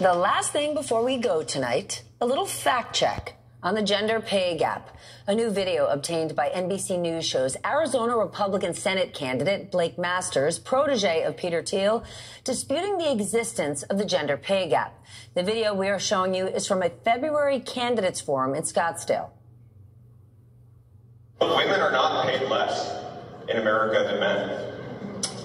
The last thing before we go tonight, a little fact check on the gender pay gap. A new video obtained by NBC News shows Arizona Republican Senate candidate Blake Masters, protege of Peter Thiel, disputing the existence of the gender pay gap. The video we are showing you is from a February candidates forum in Scottsdale. Women are not paid less in America than men.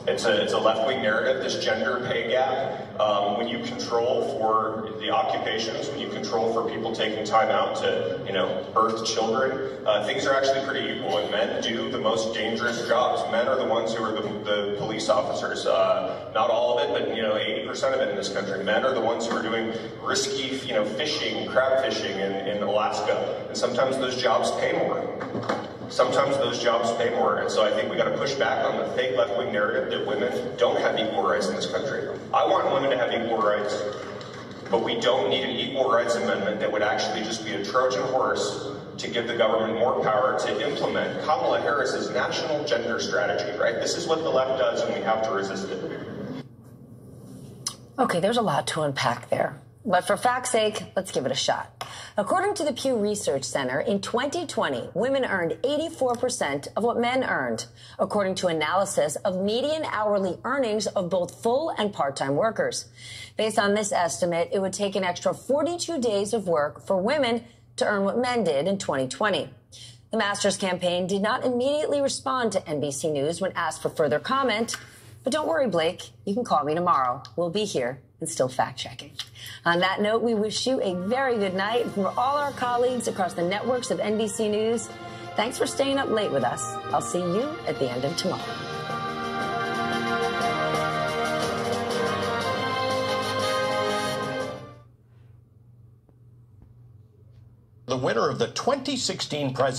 It's a, it's a left-wing narrative, this gender pay gap. Um, when you control for the occupations, when you control for people taking time out to, you know, birth children, uh, things are actually pretty equal. And men do the most dangerous jobs. Men are the ones who are the, the police officers. Uh, not all of it, but, you know, 80% of it in this country. Men are the ones who are doing risky, you know, fishing, crab fishing in, in Alaska. And sometimes those jobs pay more sometimes those jobs pay more. And so I think we got to push back on the fake left wing narrative that women don't have equal rights in this country. I want women to have equal rights, but we don't need an equal rights amendment that would actually just be a Trojan horse to give the government more power to implement Kamala Harris's national gender strategy, right? This is what the left does, and we have to resist it. Okay, there's a lot to unpack there. But for fact's sake, let's give it a shot. According to the Pew Research Center, in 2020, women earned 84% of what men earned, according to analysis of median hourly earnings of both full and part-time workers. Based on this estimate, it would take an extra 42 days of work for women to earn what men did in 2020. The Masters campaign did not immediately respond to NBC News when asked for further comment. But don't worry, Blake. You can call me tomorrow. We'll be here and still fact checking. On that note, we wish you a very good night from all our colleagues across the networks of NBC News. Thanks for staying up late with us. I'll see you at the end of tomorrow. The winner of the 2016 president